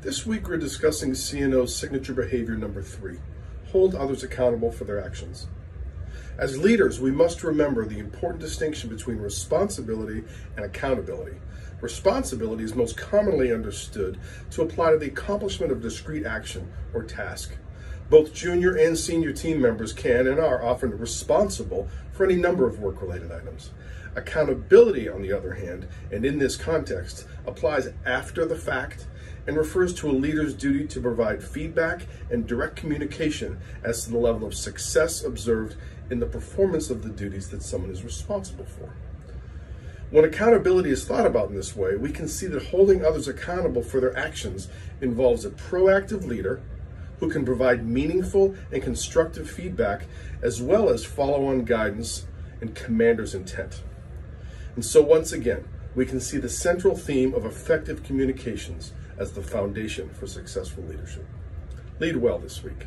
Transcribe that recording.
This week we're discussing CNO's signature behavior number three, hold others accountable for their actions. As leaders, we must remember the important distinction between responsibility and accountability. Responsibility is most commonly understood to apply to the accomplishment of discrete action or task. Both junior and senior team members can and are often responsible for any number of work-related items. Accountability, on the other hand, and in this context, applies after the fact and refers to a leader's duty to provide feedback and direct communication as to the level of success observed in the performance of the duties that someone is responsible for. When accountability is thought about in this way, we can see that holding others accountable for their actions involves a proactive leader who can provide meaningful and constructive feedback as well as follow on guidance and commander's intent. And so, once again, we can see the central theme of effective communications as the foundation for successful leadership. Lead well this week.